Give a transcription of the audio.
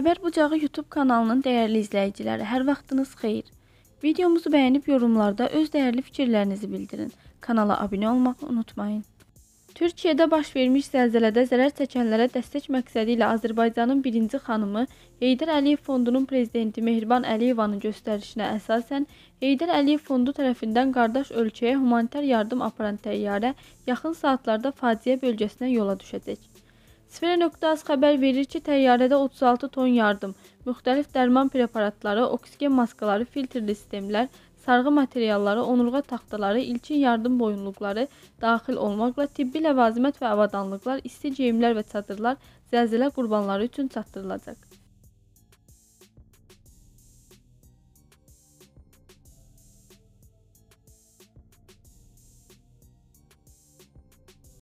Xəbər Bucağı YouTube kanalının dəyərli izləyiciləri, hər vaxtınız xeyir. Videomuzu bəyənib yorumlarda öz dəyərli fikirlərinizi bildirin. Kanala abunə olmağı unutmayın. Türkiyədə baş vermiş zəlzələdə zərər çəkənlərə dəstək məqsədi ilə Azərbaycanın birinci xanımı Heydər Əliyev Fondunun prezidenti Mehriban Əliyevanın göstərişinə əsasən Heydər Əliyev Fondu tərəfindən qardaş ölkəyə humanitar yardım aparan təyyarə yaxın saatlarda faciə bölgəsinə yola düşəcək. Sfera.az xəbər verir ki, təyyarədə 36 ton yardım, müxtəlif dərman preparatları, oksigen maskaları, filtrli sistemlər, sarğı materialları, onurğa taxtaları, ilkin yardım boyunluqları daxil olmaqla tibbi ləvazimət və avadanlıqlar, isti geyimlər və çadırlar zəlzələ qurbanları üçün çatdırılacaq.